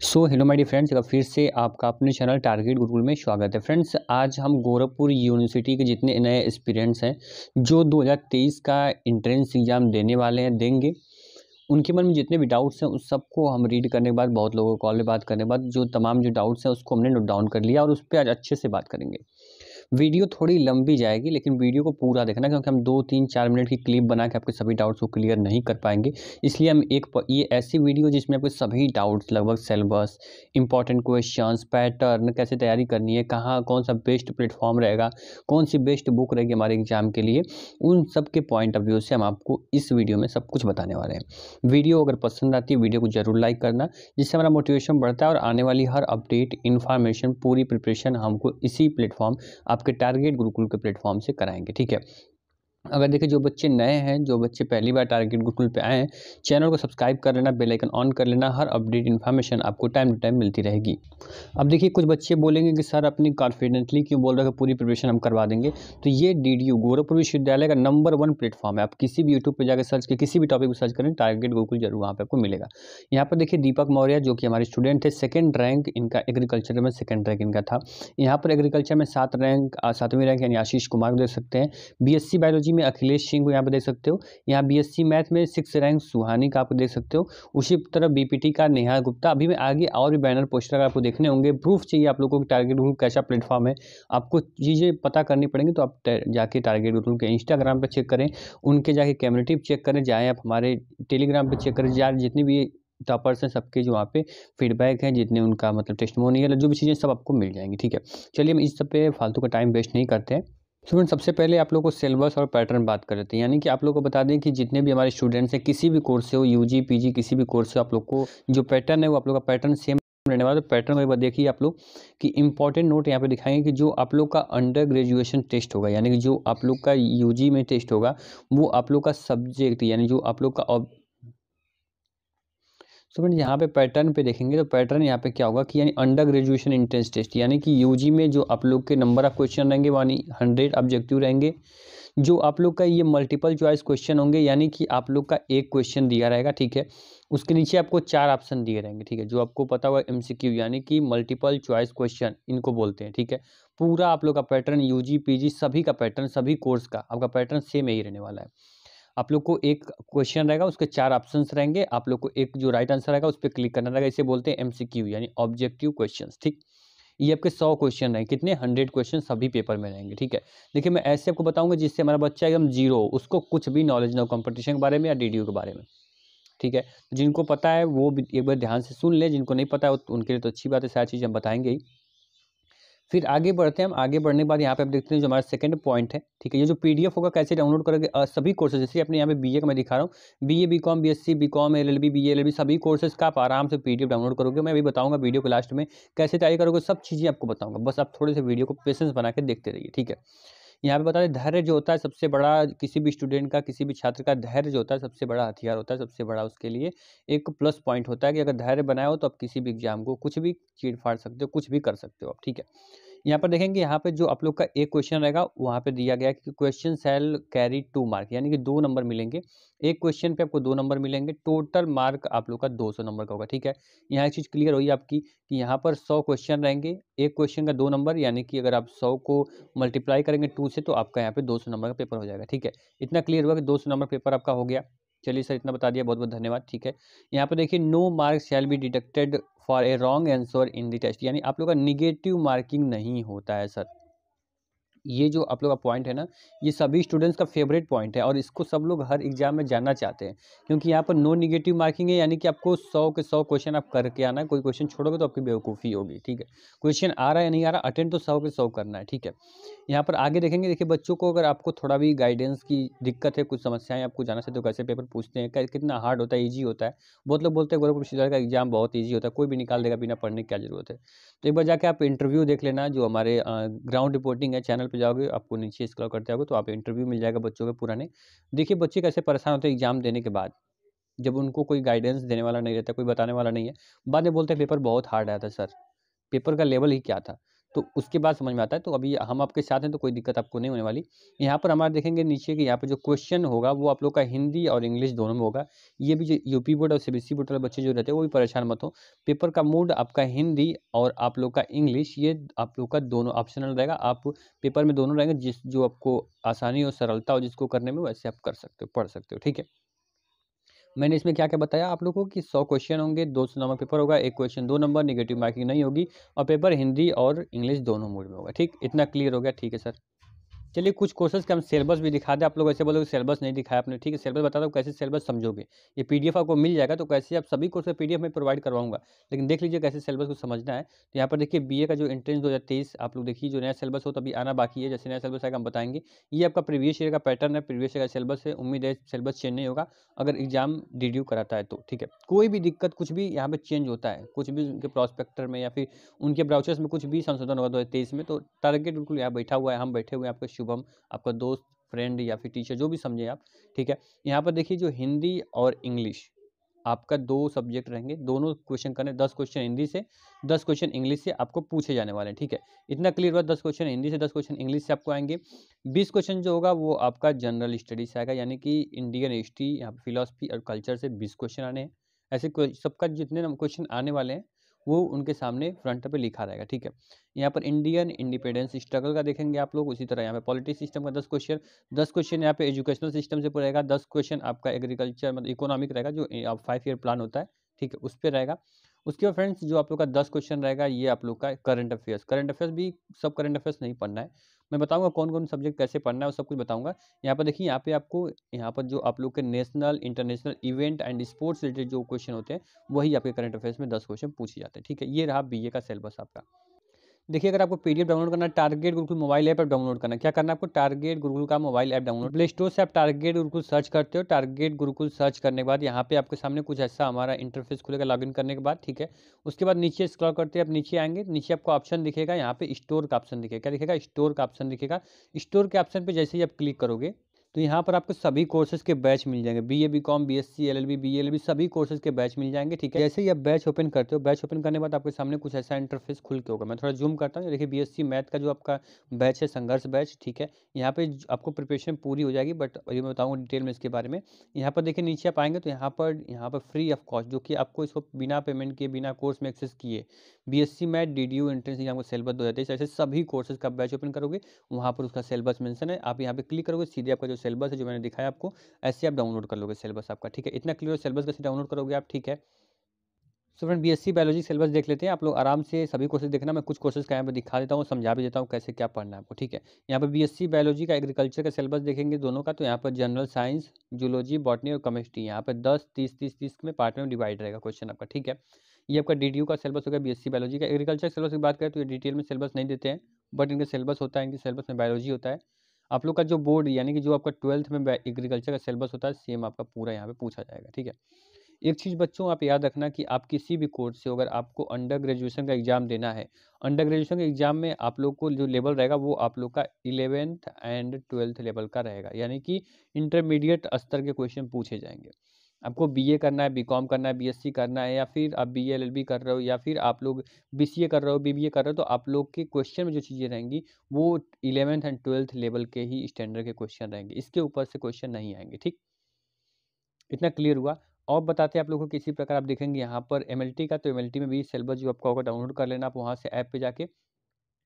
So hello my dear friends फिर से आपका अपने चैनल टारगेट गुरुकुल में स्वागत है। फ्रेंड्स आज हम गोरखपुर यूनिवर्सिटी के जितने नए स्टूडेंट्स हैं, जो 2023 का इंट्रेंस एग्ज़ाम देने वाले हैं, देंगे। उनके मन में जितने भी डाउट्स हैं, उस सबको हम रीड करने के बाद, बहुत लोगों को कॉल में बात करने के बाद, जो तमाम जो डाउट्स हैं, उसको हमने नोट डाउन कर लिया और उस पर आज अच्छे से बात करेंगे। वीडियो थोड़ी लंबी जाएगी, लेकिन वीडियो को पूरा देखना, क्योंकि हम दो, तीन, चार मिनट की क्लिप बना के आपके सभी डाउट्स को क्लियर नहीं कर पाएँगे। इसलिए हम एक ये ऐसी वीडियो जिसमें आपके सभी डाउट्स, लगभग सिलेबस, इंपॉर्टेंट क्वेश्चन पैटर्न, कैसे तैयारी करनी है, कहाँ, कौन सा बेस्ट प्लेटफॉर्म रहेगा, कौन सी बेस्ट बुक रहेगी हमारे एग्ज़ाम के लिए, उन सब के पॉइंट ऑफ़ व्यू से हम आपको इस वीडियो में सब कुछ बताने वाले हैं। वीडियो अगर पसंद आती है, वीडियो को ज़रूर लाइक करना, जिससे हमारा मोटिवेशन बढ़ता है और आने वाली हर अपडेट, इन्फॉर्मेशन, पूरी प्रिपरेशन हमको इसी प्लेटफॉर्म आपके टारगेट गुरुकुल के प्लेटफॉर्म से कराएँगे ठीक है? अगर देखिए जो बच्चे नए हैं, जो बच्चे पहली बार टारगेट गुरुकुल पे आए हैं, चैनल को सब्सक्राइब कर लेना बेल आइकन ऑन कर लेना, हर अपडेट इन्फॉर्मेशन आपको टाइम टू टाइम मिलती रहेगी। अब देखिए कुछ बच्चे बोलेंगे कि, सर, अपनी कॉन्फिडेंटली क्यों बोल रहे हैं पूरी प्रिपरेशन हम करवा देंगे? तो ये डी डी गोरखपुर विश्वविद्यालय का नंबर वन प्लेटफॉर्म है। आप किसी भी यूट्यूब पर जाकर सर्च कर किसी भी टॉपिक पर सर्च करें टारगेट गुरुकुल ज़रूर वहाँ पर आपको मिलेगा। यहाँ पर देखिए दीपक मौर्य जो कि हमारे स्टूडेंट थे सेकेंड रैंक इनका एग्रीकल्चर में सेकेंड रैंक इनका था। यहाँ पर एग्रीकल्चर में सात रैंक सातवीं रैंक यानी आशीष कुमार देख सकते हैं। बी एस बायोलॉजी में अखिलेश सिंह को यहाँ पर देख सकते हो। यहाँ बीएससी मैथ में सिक्स रैंक सुहानी का आपको देख सकते हो। उसी तरह बीपीटी का नेहा गुप्ता। अभी मैं आगे और भी बैनर पोस्टर आपको देखने होंगे प्रूफ चाहिए आप लोगों को टारगेट ग्रुप कैसा प्लेटफॉर्म है। आपको चीज़ें पता करनी पड़ेंगी तो आप जाके टारगेट ग्रुप के इंस्टाग्राम पर चेक करें, उनके जाके कैमरेटिव चेक करें, जाए आप हमारे टेलीग्राम पर चेक करें। जाए जितनी भी टॉपर्स हैं सबके जो वहाँ पे फीडबैक हैं, जितने उनका मतलब टेस्टमोनियल जो भी चीज़ें सब आपको मिल जाएँगी, ठीक है। चलिए हम इस सब पे फालतू का टाइम वेस्ट नहीं करते हैं। स्टूडेंट सबसे पहले आप लोग को सिलेबस और पैटर्न बात कर लेते हैं। यानी कि आप लोग को बता दें कि जितने भी हमारे स्टूडेंट्स हैं, किसी भी कोर्स से हो यूजी पीजी किसी भी कोर्स से आप लोग को, जो पैटर्न है वो आप लोग का पैटर्न सेम रहने वाला तो पैटर्न एक बार देखिए आप लोग कि इंपॉर्टेंट नोट यहाँ पे दिखाएँगे कि जो आप लोग का अंडर ग्रेजुएशन टेस्ट होगा, यानी कि जो आप लोग का यूजी में टेस्ट होगा, वो आप लोग का सब्जेक्ट यानी जो आप लोग का सो फ्रेंड यहाँ पे पैटर्न पे देखेंगे तो पैटर्न यहाँ पे क्या होगा कि यानी अंडर ग्रेजुएशन इंट्रेंस टेस्ट यानी कि यूजी में जो आप लोग के नंबर ऑफ़ क्वेश्चन रहेंगे, यानी हंड्रेड ऑब्जेक्टिव रहेंगे। जो आप लोग का ये मल्टीपल चॉइस क्वेश्चन होंगे, यानी कि आप लोग का एक क्वेश्चन दिया रहेगा, ठीक है? उसके नीचे आपको चार ऑप्शन दिए रहेंगे, ठीक है? जो आपको पता होगा एमसीक्यू यानी कि मल्टीपल चॉइस क्वेश्चन इनको बोलते हैं, ठीक है? पूरा आप लोग का पैटर्न यूजी पीजी सभी का पैटर्न सभी कोर्स का, आपका पैटर्न सेम यही रहने वाला है। आप लोग को एक क्वेश्चन रहेगा, उसके चार ऑप्शन रहेंगे। आप लोग को एक जो राइट आंसर रहेगा, उस पर क्लिक करना रहेगा। इसे बोलते हैं एमसीक्यू यानी ऑब्जेक्टिव क्वेश्चन ठीक? ये आपके सौ क्वेश्चन रहेंगे। कितने? हंड्रेड क्वेश्चन सभी पेपर में रहेंगे, ठीक है? देखिए, मैं ऐसे आपको बताऊँगा जिससे हमारा बच्चा एकदम ज़ीरो उसको कुछ भी नॉलेज ना हो कंपटीशन के बारे में या डीडीओ के बारे में, ठीक है? जिनको पता है, वो एक बार ध्यान से सुन ले। जिनको नहीं पता है, उनके लिए तो अच्छी बात है, सारी चीज़ हम बताएँगे ही। फिर आगे बढ़ते हैं हम। आगे बढ़ने के बाद यहाँ पे आप देखते हैं जो हमारा सेकंड पॉइंट है, ठीक है? ये जो पीडीएफ होगा, कैसे डाउनलोड करोगे? सभी कोर्सेज जैसे अपने यहाँ पे बीए का मैं दिखा रहा हूँ। BA BCom BSc BCom LLB BA LLB सभी कोर्सेज का आप आराम से पीडीएफ डाउनलोड करोगे। मैं अभी बताऊँगा वीडियो को लास्ट में कैसे तैयारी करोगे, सब चीज़ें आपको बताऊँगा। बस आप थोड़े से वीडियो को पेशेंस बना के देखते रहिए, ठीक है? यहाँ पे बता दें, धैर्य जो होता है सबसे बड़ा, किसी भी स्टूडेंट का, किसी भी छात्र का धैर्य जो होता है सबसे बड़ा हथियार होता है, सबसे बड़ा उसके लिए एक प्लस पॉइंट होता है कि अगर धैर्य बनाए हो तो आप किसी भी एग्ज़ाम को कुछ भी चीड़ फाड़ सकते हो, कुछ भी कर सकते हो आप, ठीक है? यहाँ पर देखेंगे, यहाँ पे जो आप लोग का एक क्वेश्चन रहेगा, वहाँ पे दिया गया कि question shall carry two mark यानी कि दो नंबर मिलेंगे। एक क्वेश्चन पे आपको दो नंबर मिलेंगे टोटल मार्क आप लोग का दो सौ नंबर का होगा, ठीक है? यहाँ एक चीज़ क्लियर हुई आपकी कि यहाँ पर सौ क्वेश्चन रहेंगे, एक क्वेश्चन का दो नंबर यानी कि अगर आप सौ को मल्टीप्लाई करेंगे टू से तो आपका यहाँ पे दो सौ नंबर का पेपर हो जाएगा, ठीक है? इतना क्लियर हुआ कि दो सौ नंबर पेपर आपका हो गया। चलिए सर, इतना बता दिया बहुत बहुत धन्यवाद, ठीक है। यहाँ पर देखिए, no marks shall be detected for a wrong answer in the test यानी आप लोग का निगेटिव मार्किंग नहीं होता है, सर। ये जो आप लोग का पॉइंट है ना, ये सभी स्टूडेंट्स का फेवरेट पॉइंट है और इसको सब लोग हर एग्ज़ाम में जानना चाहते हैं। क्योंकि यहाँ पर नो निगेटिव मार्किंग है, यानी कि आपको सौ के सौ क्वेश्चन आप करके आना है, कोई क्वेश्चन छोड़ोगे तो आपकी बेवकूफ़ी होगी, ठीक है। क्वेश्चन आ रहा है नहीं आ रहा, अटेंड तो सौ के सौ करना है, ठीक है। यहाँ पर आगे देखेंगे, देखिए बच्चों को अगर आपको थोड़ा भी गाइडेंस की दिक्कत है, कुछ समस्याएँ आपको जाना चाहते हो, कैसे पेपर पूछते हैं कितना हार्ड होता है ईजी होता है, बहुत लोग बोलते हैं गोरखपुर विश्वविद्यालय का एग्ज़ाम बहुत ईजी होता है, कोई भी निकाल देगा, बिना पढ़ने की क्या ज़रूरत है? तो एक बार जाके आप इंटरव्यू देख लेना, जो हमारे ग्राउंड रिपोर्टिंग है चैनल पर जाओगे, आपको नीचे स्क्रॉल करते हो तो आप इंटरव्यू मिल जाएगा बच्चों के पुराने। देखिए बच्चे कैसे परेशान होते हैं एग्ज़ाम देने के बाद। जब उनको कोई गाइडेंस देने वाला नहीं रहता, कोई बताने वाला नहीं है, बाद में बोलते हैं पेपर बहुत हार्ड आया था सर पेपर का लेवल ही क्या था? तो उसके बाद समझ में आता है तो अभी हम आपके साथ हैं तो कोई दिक्कत आपको नहीं होने वाली। यहाँ पर हमारे देखेंगे नीचे कि यहाँ पर जो क्वेश्चन होगा, वो आप लोग का हिंदी और इंग्लिश दोनों में होगा। ये भी जो यूपी बोर्ड और सी बोर्ड वाले बच्चे जो रहते हैं, वो भी परेशान मत हो। पेपर का मूड आपका हिंदी और आप लोग का इंग्लिश, ये आप लोग का दोनों ऑप्शनल रहेगा। आप पेपर में दोनों रहेंगे, जिस जो आपको आसानी और सरलता हो जिसको करने में, वैसे आप कर सकते हो, पढ़ सकते हो, ठीक है? मैंने इसमें क्या क्या बताया आप लोगों को कि सौ क्वेश्चन होंगे, दो सौ नंबर पेपर होगा, एक क्वेश्चन दो नंबर निगेटिव मार्किंग नहीं होगी और पेपर हिंदी और इंग्लिश दोनों मोड में होगा, ठीक? इतना क्लियर हो गया, ठीक है सर चलिए कुछ कोर्सेज का हम सिलेबस भी दिखा दें। आप लोग ऐसे बोलोगे सिलेबस नहीं दिखाया आपने। ठीक है सिलेबस बता दो कैसे सिलेबस समझोगे। ये पीडीएफ आपको मिल जाएगा तो कैसे आप सभी कोर्स पीडीएफ में प्रोवाइड करवाऊँगा। लेकिन देख लीजिए कैसे सिलेबस को समझना है। तो यहाँ पर देखिए बीए का जो एंट्रेंस दो हज़ार तेईस, आप लोग देखिए, जो नया सिलेबस हो तो अभी आना बाकी है। जैसे नया सिलेबस आएगा, हम बताएँगे। ये आपका प्रीवियस ईयर का पैटर्न है। प्रीवियस ईयर का सिलेबस है। उम्मीद है सिलेबस चेंज नहीं होगा, अगर एग्ज़ाम डिड्यू कराता है तो। ठीक है, कोई भी दिक्कत, कुछ भी यहाँ पर चेंज होता है। कुछ भी उनके प्रॉस्पेक्टर में या फिर उनके ब्राउचर्स में कुछ भी संशोधन होगा दो हज़ार तेईस में तो टारगेट बिल्कुल यहाँ बैठा हुआ है। हम बैठे हुए हैं आपका शुभम आपका दोस्त फ्रेंड या फिर टीचर जो भी समझे आप, ठीक है? यहाँ पर देखिए जो हिंदी और इंग्लिश, आपका दो सब्जेक्ट रहेंगे, दोनों क्वेश्चन करने, दस क्वेश्चन हिंदी से, दस क्वेश्चन इंग्लिश से आपको पूछे जाने वाले हैं, ठीक है? इतना क्लियर हुआ दस क्वेश्चन हिंदी से, दस क्वेश्चन इंग्लिश से आपको आएँगे। बीस क्वेश्चन जो होगा वो आपका जनरल स्टडीज़ से आएगा, यानी कि इंडियन हिस्ट्री यहाँ फिलोसफी और कल्चर से बीस क्वेश्चन आने हैं। ऐसे सबका जितने क्वेश्चन आने वाले हैं वो उनके सामने फ्रंट पे लिखा रहेगा, ठीक है? यहाँ पर इंडियन इंडिपेंडेंस स्ट्रगल का देखेंगे आप लोग, उसी तरह यहाँ पे पॉलिटिक्स सिस्टम का दस क्वेश्चन दस क्वेश्चन यहाँ पे एजुकेशनल सिस्टम से रहेगा, दस क्वेश्चन आपका एग्रीकल्चर मतलब इकोनॉमिक रहेगा, जो फाइव ईयर प्लान होता है, ठीक है, उस पर रहेगा। उसके बाद फ्रेंड्स जो आप लोग का दस क्वेश्चन रहेगा, ये आप लोग का करंट अफेयर्स करंट अफेयर्स भी सब करंट अफेयर्स नहीं पढ़ना है। मैं बताऊँगा कौन कौन सब्जेक्ट कैसे पढ़ना है वो सब कुछ बताऊँगा। यहाँ पर देखिए, यहाँ पे आपको, यहाँ पर जो आप लोग के national, international event and sports related जो क्वेश्चन होते हैं, वही आपके करंट अफेयर्स में दस क्वेश्चन पूछे जाते हैं। ठीक है, ये रहा बीए का सिलेबस आपका। देखिए, अगर आपको पीडीएफ डाउनलोड करना है, target Gurukul mobile app download करना क्या करना आपको? टारगेट गुरुकुल का mobile app download. Play store से आप टारगेट गुरुकुल सर्च करते हो, टारगेट गुरुकुल सर्च करने के बाद यहाँ पे आपके सामने कुछ ऐसा हमारा इंटरफेस खुलेगा लॉगिन करने के बाद, ठीक है? उसके बाद नीचे स्क्रॉल करते हैं आप नीचे आएँगे, नीचे आपको ऑप्शन दिखेगा, यहाँ पे स्टोर का ऑप्शन दिखेगा। क्या दिखेगा? स्टोर का ऑप्शन दिखेगा। स्टोर के ऑप्शन पर जैसे ही आप क्लिक करोगे तो यहाँ पर आपको सभी कोर्सेज के बैच मिल जाएँगे। B A B com B S C L L B B L B सभी कोर्सेज के बैच मिल जाएँगे, ठीक है? जैसे ही आप बैच ओपन करते हो बैच ओपन करने बाद आपके सामने कुछ ऐसा इंटरफेस खुल के होगा। मैं थोड़ा जूम करता हूँ। देखिए बी एस सी मैथ का जो आपका बैच है, संघर्ष बैच ठीक है? यहाँ पे आपको प्रिपरेशन पूरी हो जाएगी बट ये मैं बताऊँगा डिटेल में इसके बारे में। यहाँ पर देखिए, नीचे आप आएँगे तो यहाँ पर यहाँ पर फ्री ऑफ़ कॉस्ट जो कि आपको इसको बिना पेमेंट किए बिना कोर्स में एक्सेस किए B S C math D D U entrance exam को सिलेबस दो जाते हैं। ऐसे सभी कोर्सेज का बैच ओपन करोगे, वहाँ पर उसका सिलेबस मेंशन है। आप यहाँ पे क्लिक करोगे, सीधे आपका जो सिलेबस है जो मैंने दिखाया आपको, ऐसे आप डाउनलोड कर लोगे सिलेबस आपका, ठीक है? इतना क्लियर सिलेबस कैसे डाउनलोड करोगे आप? ठीक है। So friend B S C biology syllabus देख लेते हैं, आप लोग आराम से सभी कोर्सेज देखना, मैं कुछ कोर्सेज का यहाँ पर दिखा देता हूँ, समझा भी देता हूँ कैसे क्या पढ़ना है आपको, ठीक है? यहाँ पर बी एस सी बायोलॉजी का एग्रीकल्चर का सिलेबस देखेंगे दोनों का तो यहाँ पर जनरल साइंस जूलॉजी बॉटनी और केमिस्ट्री यहाँ पर दस, तीस तीस तीस में पार्ट में डिवाइड रहेगा क्वेश्चन आपका, ठीक है? ये आपका डी का सिलेबस होगा बी एस सी बायोलॉजी का एग्रीकल्चर सिलेबस की बात करें तो ये डिटेल में सिलेबस नहीं देते हैं बट इनका सिलेबस होता है, इनके सिलेबस में बायोलॉजी होता है। आप लोग का जो बोर्ड, यानी कि जो आपका ट्वेल्थ में एग्रीकल्चर का सिलेबस होता है, सेम आपका पूरा यहाँ पे पूछा जाएगा, ठीक है? एक चीज़ बच्चों, आप याद रखना कि आप किसी भी कोर्स से अगर आपको अंडर ग्रेजुएशन का एग्ज़ाम देना है, अंडर ग्रेजुएशन के एग्ज़ाम में आप लोग को जो लेवल रहेगा, वो आप लोग का इलेवेंथ एंड ट्वेल्थ लेवल का रहेगा, यानी कि इंटरमीडिएट स्तर के क्वेश्चन पूछे जाएँगे। आपको बीए करना है बीकॉम करना है बीएससी करना है या फिर आप बी एल कर रहे हो या फिर आप लोग बीसीए कर रहे हो बीबीए कर रहे हो तो आप लोग के क्वेश्चन में जो चीज़ें रहेंगी, वो इलेवेंथ एंड ट्वेल्थ लेवल के ही स्टैंडर्ड के क्वेश्चन रहेंगे। इसके ऊपर से क्वेश्चन नहीं आएँगे, ठीक? इतना क्लियर हुआ। और बताते हैं आप लोगों को किसी प्रकार आप देखेंगे यहाँ पर एमएलटी का तो एमएलटी में भी सिलेबस जो आपका होगा डाउनलोड कर लेना, आप वहाँ से ऐप पर जाके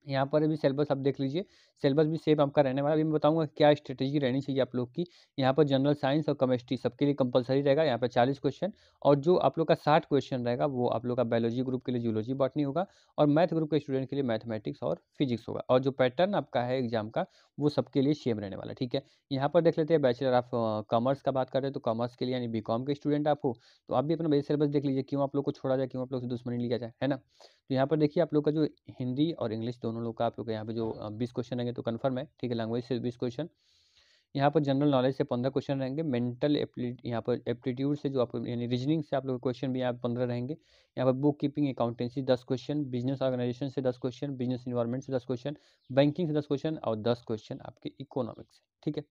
यहाँ पर भी सिलेबस आप देख लीजिए सिलेबस भी सेम आपका रहने वाला। अभी मैं बताऊँगा क्या स्ट्रेटेजी रहनी चाहिए आप लोग की। यहाँ पर जनरल साइंस और केमिस्ट्री सबके लिए कंपलसरी रहेगा। यहाँ पर चालीस क्वेश्चन और जो आप लोग का साठ क्वेश्चन रहेगा, वो आप लोग का बायोलॉजी ग्रुप के लिए जूलॉजी बॉटनी होगा और मैथ ग्रुप के स्टूडेंट के लिए मैथमेटिक्स और फिजिक्स होगा। और जो पैटर्न आपका है एग्ज़ाम का, वो सबके लिए सेम रहने वाला, ठीक है? यहाँ पर देख लेते हैं बैचलर ऑफ़ कॉमर्स का बात करें तो कॉमर्स के लिए यानी बी के स्टूडेंट आप हो तो आप भी अपना बेस सिलेबस देख लीजिए। क्यों आप लोग को छोड़ा जाए? क्यों आप लोग से दुश्मनी लिया जाए? है ना? तो यहाँ पर देखिए आप लोग का जो हिंदी और इंग्लिश दोनों लोग का आप लोग का यहाँ पर जो बीस क्वेश्चन रहेंगे तो कन्फर्म है, ठीक है, लैंग्वेज से बीस क्वेश्चन। यहाँ पर जनरल नॉलेज से पंद्रह क्वेश्चन रहेंगे, मेंटल यहाँ पर एप्टीट्यूड से जो आप यानी रीजनिंग से आप लोग क्वेश्चन भी यहाँ पंद्रह रहेंगे। यहाँ पर बुक कीपिंग अकाउंटेंसी दस क्वेश्चन, बिज़नेस ऑर्गेनाइजेशन से दस क्वेश्चन, बिज़नेस इन्वायरमेंट से दस क्वेश्चन, बैंकिंग से दस क्वेश्चन और दस क्वेश्चन आपके इकोनॉमिक्स ठीक है।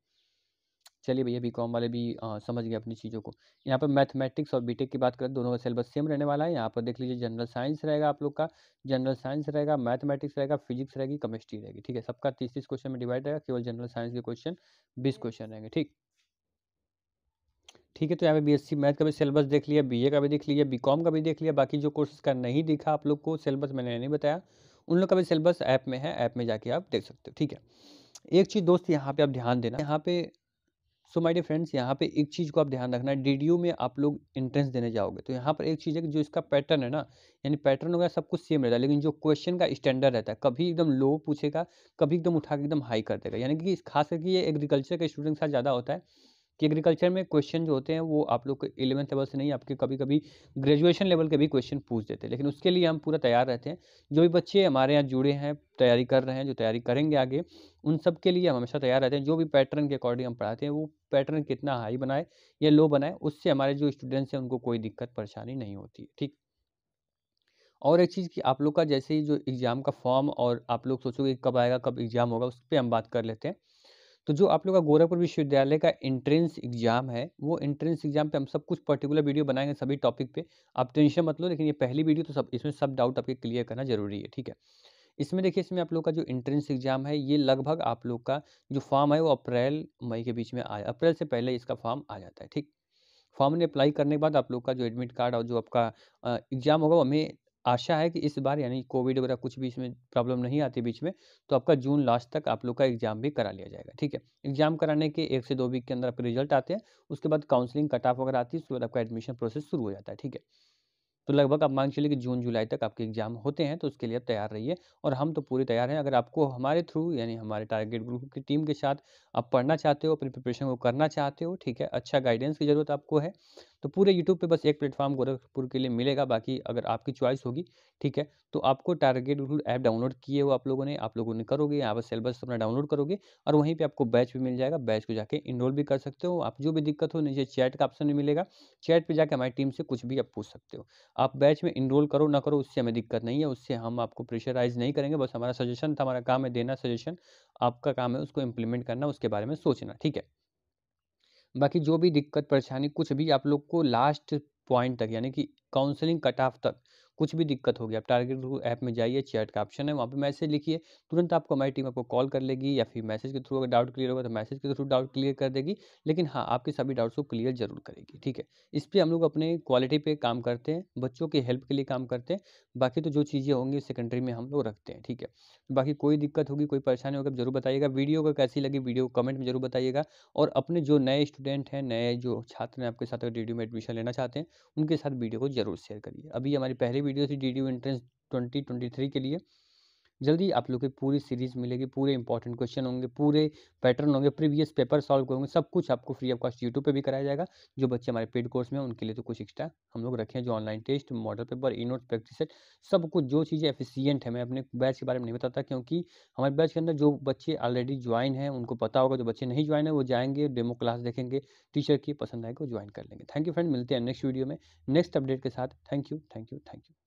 चलिए भैया बी वाले भी आ, समझ गए अपनी चीज़ों को। यहाँ पर मैथमेटिक्स और बीटेक की बात करें दोनों का सिलेबस सेम रहने वाला है। यहाँ पर देख लीजिए जनरल साइंस रहेगा आप लोग का जनरल साइंस रहेगा मैथमेटिक्स रहेगा फिजिक्स रहेगी केमिस्ट्री रहेगी ठीक है? सबका तीस तीस क्वेश्चन में डिवाइड रहेगा केवल जनरल साइंस के क्वेश्चन बीस क्वेश्चन रहेंगे ठीक? ठीक है तो यहाँ पे बीएससी मैथ का भी सिलेबस देख लिया बीए का भी देख लिया बीकॉम का भी देख लिया बाकी जो कोर्सेज का नहीं दिखा आप लोग को सिलेबस मैंने नहीं बताया उन लोग का भी सिलेबस ऐप में है ऐप में जाके आप देख सकते हो ठीक है? एक चीज़ दोस्त यहाँ पे आप ध्यान देना यहाँ पे सो माय डियर फ्रेंड्स यहाँ पे एक चीज़ को आप ध्यान रखना है डी में आप लोग एंट्रेंस देने जाओगे। तो यहाँ पर एक चीज़ है कि जो इसका पैटर्न है ना, यानी पैटर्न वगैरह सब कुछ सेम रहता है, लेकिन जो क्वेश्चन का स्टैंडर्ड रहता है, कभी एकदम लो पूछेगा, कभी एकदम उठा के एकदम हाई कर देगा। यानी कि खास करके ये एग्रीकल्चर के स्टूडेंट के साथ ज़्यादा होता है। कि एग्रीकल्चर में क्वेश्चन जो होते हैं, वो आप लोग को इलेवंथ लेवल से नहीं, आपके कभी कभी ग्रेजुएशन लेवल के भी क्वेश्चन पूछ देते हैं। लेकिन उसके लिए हम पूरा तैयार रहते हैं। जो भी बच्चे हमारे यहाँ जुड़े हैं, तैयारी कर रहे हैं, जो तैयारी करेंगे आगे, उन सब के लिए हम हमेशा तैयार रहते हैं। जो भी पैटर्न के अकॉर्डिंग हम पढ़ाते हैं, वो पैटर्न कितना हाई बनाए या लो बनाए, उससे हमारे जो स्टूडेंट्स हैं, उनको कोई दिक्कत, परेशानी नहीं होती, ठीक? और एक चीज़ कि आप लोग का जैसे ही जो एग्ज़ाम का फॉर्म और आप लोग सोचोगे कब आएगा, कब एग्ज़ाम होगा, उस पर हम बात कर लेते हैं। तो जो आप लोग का गोरखपुर विश्वविद्यालय का एंट्रेंस एग्ज़ाम है, वो एंट्रेंस एग्ज़ाम पे हम सब कुछ पर्टिकुलर वीडियो बनाएँगे सभी टॉपिक पे। आप टेंशन मत लो, लेकिन ये पहली वीडियो तो सब, इसमें सब डाउट आपके क्लियर करना ज़रूरी है, ठीक है? इसमें देखिए, इसमें आप लोग का जो एंट्रेंस एग्ज़ाम है, ये लगभग आप लोग का जो फॉर्म है, वो अप्रैल, मई के बीच में आया, अप्रैल से पहले इसका फॉर्म आ जाता है, ठीक? फॉर्म ने अप्लाई करने के बाद आप लोग का जो एडमिट कार्ड और जो आपका एग्ज़ाम होगा, वो हमें आशा है कि इस बार यानी कोविड वगैरह कुछ भी इसमें प्रॉब्लम नहीं आती बीच में तो आपका जून लास्ट तक आप लोग का एग्ज़ाम भी करा लिया जाएगा, ठीक है? एग्ज़ाम कराने के एक से दो वीक के अंदर आपके रिज़ल्ट आते हैं, उसके बाद काउंसलिंग कट ऑफ़ वगैरह आती है, उसके बाद आपका एडमिशन प्रोसेस शुरू हो जाता है, ठीक है? तो लगभग आप मान चलिए कि जून, जुलाई तक आपके एग्ज़ाम होते हैं तो उसके लिए आप तैयार रहिए और हम तो पूरे तैयार हैं। अगर आपको हमारे थ्रू यानी हमारे टारगेट ग्रुप की टीम के साथ आप पढ़ना चाहते हो, अपनी प्रिपरेशन को करना चाहते हो, ठीक है? अच्छा गाइडेंस की ज़रूरत आपको है तो पूरे यूट्यूब पे बस एक प्लेटफॉर्म गोरखपुर के लिए मिलेगा, बाकी अगर आपकी चॉइस होगी, ठीक है तो आपको टारगेट ऐप डाउनलोड किए हो आप लोगों ने, आप लोगों ने करोगे, यहाँ पर सिलेबस अपना डाउनलोड करोगे और वहीं पर आपको बैच भी मिल जाएगा, बैच को जाके इनरोल भी कर सकते हो, आप जो भी दिक्कत हो नीचे चैट का ऑप्शन भी मिलेगा, चैट पर जाकर हमारी टीम से कुछ भी आप पूछ सकते हो। आप बैच में इनरोल करो ना करो, उससे हमें दिक्कत नहीं है, उससे हम आपको प्रेशराइज नहीं करेंगे, बस हमारा सजेशन था, हमारा काम है देना सजेशन, आपका काम है उसको इम्प्लीमेंट करना, उसके बारे में सोचना, ठीक है? बाकी जो भी दिक्कत, परेशानी, कुछ भी आप लोग को लास्ट पॉइंट तक, यानी कि काउंसलिंग कट ऑफ़ तक कुछ भी दिक्कत होगी, आप टारगेट थ्रू ऐप में जाइए, चैट का ऑप्शन है, वहाँ पे मैसेज लिखिए, तुरंत आपको हमारी टीम आपको कॉल कर लेगी या फिर मैसेज के थ्रू अगर डाउट क्लियर होगा तो मैसेज के थ्रू डाउट क्लियर कर देगी, लेकिन हाँ आपके सभी डाउट्स को क्लियर ज़रूर करेगी, ठीक है? इस पर हम लोग अपने क्वालिटी पे काम करते हैं, बच्चों की हेल्प के लिए काम करते हैं, बाकी तो जो चीज़ें होंगी सेकेंडरी में हम लोग रखते हैं, ठीक है? बाकी कोई दिक्कत होगी, कोई परेशानी होगी ज़रूर बताइएगा, वीडियो को कैसी लगी वीडियो कमेंट में ज़रूर बताइएगा, और अपने जो नए स्टूडेंट हैं, नए जो छात्र हैं आपके साथ अगर डी में एडमिशन लेना चाहते हैं, उनके साथ वीडियो को ज़रूर शेयर करिए, अभी हमारी पहली वीडियो थी D entrance twenty twenty three के लिए। जल्दी आप लोग की पूरी सीरीज़ मिलेगी, पूरे इंपॉर्टेंट क्वेश्चन होंगे, पूरे पैटर्न होंगे प्रीवियस पेपर सॉल्व होंगे सब कुछ आपको फ्री ऑफ़ कॉस्ट यूट्यूब पे भी कराया जाएगा। जो बच्चे हमारे पेड कोर्स में उनके लिए तो कुछ एक्स्ट्रा हम लोग रखे हैं जो online test model paper E note practice set सब कुछ, जो चीज़ें एफिशियंट है, मैं अपने बैच के बारे में नहीं बताता, क्योंकि हमारे बैच के अंदर जो बच्चे ऑलरेडी ज्वाइन है, उनको पता होगा, जो बच्चे नहीं ज्वाइन है, वो जाएँगे डेमो क्लास देखेंगे टीचर की पसंद आएगा ज्वाइन कर लेंगे। थैंक यू फ्रेंड मिलते हैं नेक्स्ट वीडियो में नेक्स्ट अपडेट के साथ। Thank you thank you thank you